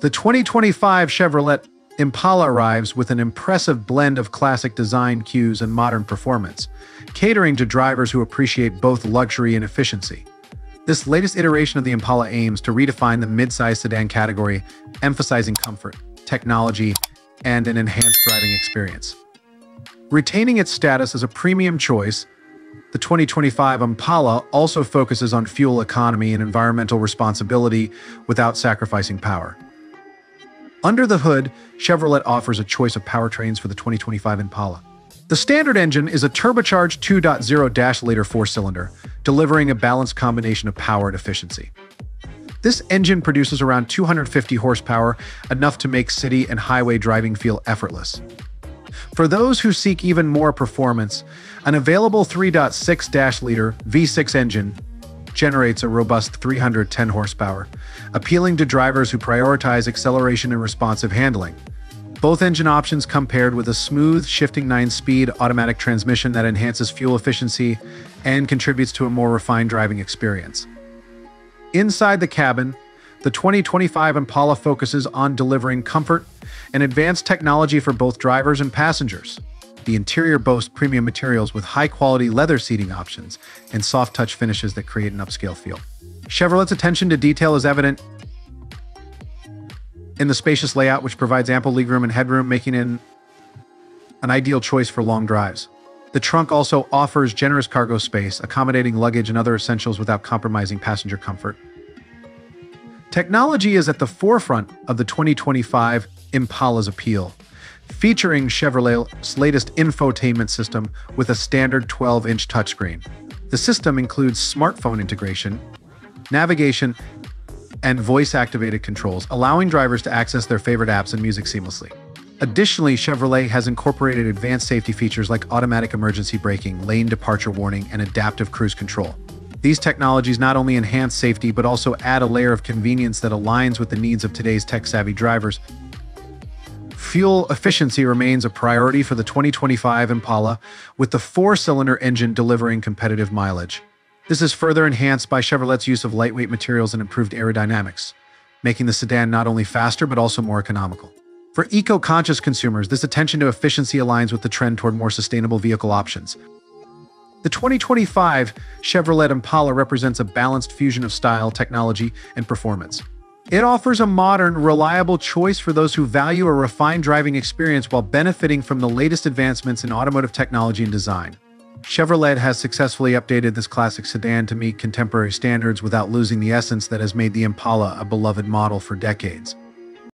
The 2025 Chevrolet Impala arrives with an impressive blend of classic design cues and modern performance, catering to drivers who appreciate both luxury and efficiency. This latest iteration of the Impala aims to redefine the midsize sedan category, emphasizing comfort, technology, and an enhanced driving experience. Retaining its status as a premium choice, the 2025 Impala also focuses on fuel economy and environmental responsibility without sacrificing power. Under the hood, Chevrolet offers a choice of powertrains for the 2025 Impala. The standard engine is a turbocharged 2.0-liter four-cylinder, delivering a balanced combination of power and efficiency. This engine produces around 250 horsepower, enough to make city and highway driving feel effortless. For those who seek even more performance, an available 3.6-liter V6 engine generates a robust 310 horsepower, appealing to drivers who prioritize acceleration and responsive handling. Both engine options come paired with a smooth, shifting 9-speed automatic transmission that enhances fuel efficiency and contributes to a more refined driving experience. Inside the cabin, the 2025 Impala focuses on delivering comfort and advanced technology for both drivers and passengers. The interior boasts premium materials with high-quality leather seating options and soft-touch finishes that create an upscale feel. Chevrolet's attention to detail is evident in the spacious layout, which provides ample legroom and headroom, making it an ideal choice for long drives. The trunk also offers generous cargo space, accommodating luggage and other essentials without compromising passenger comfort. Technology is at the forefront of the 2025 Impala's appeal, featuring Chevrolet's latest infotainment system with a standard 12-inch touchscreen. The system includes smartphone integration, navigation, and voice-activated controls, allowing drivers to access their favorite apps and music seamlessly. Additionally, Chevrolet has incorporated advanced safety features like automatic emergency braking, lane departure warning, and adaptive cruise control. These technologies not only enhance safety but also add a layer of convenience that aligns with the needs of today's tech-savvy drivers. Fuel efficiency remains a priority for the 2025 Impala, with the four-cylinder engine delivering competitive mileage. This is further enhanced by Chevrolet's use of lightweight materials and improved aerodynamics, making the sedan not only faster but also more economical. For eco-conscious consumers, this attention to efficiency aligns with the trend toward more sustainable vehicle options. The 2025 Chevrolet Impala represents a balanced fusion of style, technology, and performance. It offers a modern, reliable choice for those who value a refined driving experience while benefiting from the latest advancements in automotive technology and design. Chevrolet has successfully updated this classic sedan to meet contemporary standards without losing the essence that has made the Impala a beloved model for decades.